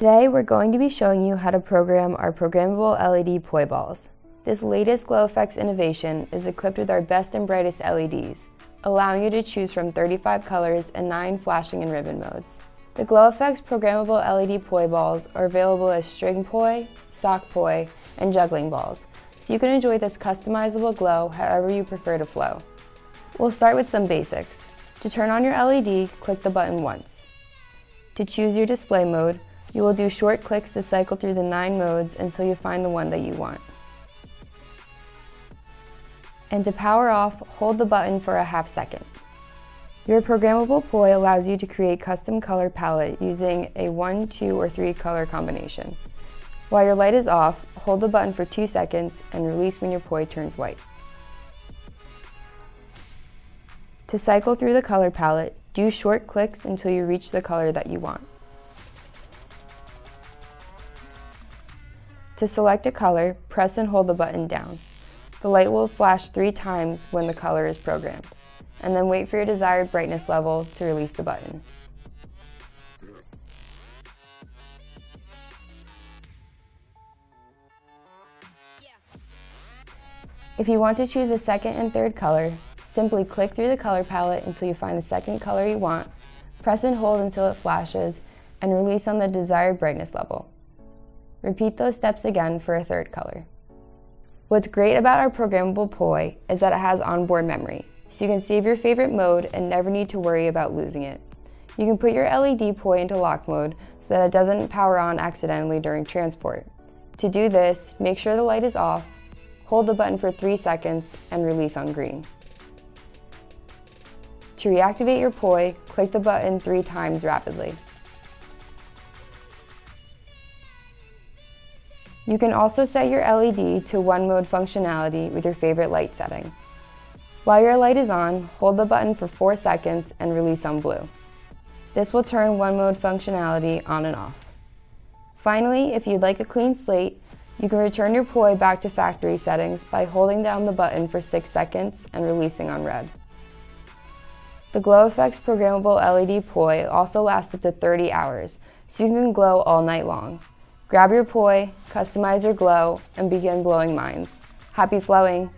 Today we're going to be showing you how to program our programmable LED poi balls. This latest GloFX innovation is equipped with our best and brightest LEDs, allowing you to choose from 35 colors and 9 flashing and ribbon modes. The GloFX programmable LED poi balls are available as string poi, sock poi, and juggling balls, so you can enjoy this customizable glow however you prefer to flow. We'll start with some basics. To turn on your LED, click the button once. To choose your display mode, you will do short clicks to cycle through the nine modes until you find the one that you want. And to power off, hold the button for a half second. Your programmable poi allows you to create custom color palette using a one, two, or three color combination. While your light is off, hold the button for two seconds and release when your poi turns white. To cycle through the color palette, do short clicks until you reach the color that you want. To select a color, press and hold the button down. The light will flash three times when the color is programmed, and then wait for your desired brightness level to release the button. If you want to choose a second and third color, simply click through the color palette until you find the second color you want, press and hold until it flashes, and release on the desired brightness level. Repeat those steps again for a third color. What's great about our programmable poi is that it has onboard memory, so you can save your favorite mode and never need to worry about losing it. You can put your LED poi into lock mode so that it doesn't power on accidentally during transport. To do this, make sure the light is off, hold the button for 3 seconds, and release on green. To reactivate your poi, click the button three times rapidly. You can also set your LED to one mode functionality with your favorite light setting. While your light is on, hold the button for 4 seconds and release on blue. This will turn one mode functionality on and off. Finally, if you'd like a clean slate, you can return your poi back to factory settings by holding down the button for 6 seconds and releasing on red. The GloFX programmable LED poi also lasts up to 30 hours, so you can glow all night long. Grab your poi, customize your glow, and begin blowing minds. Happy flowing!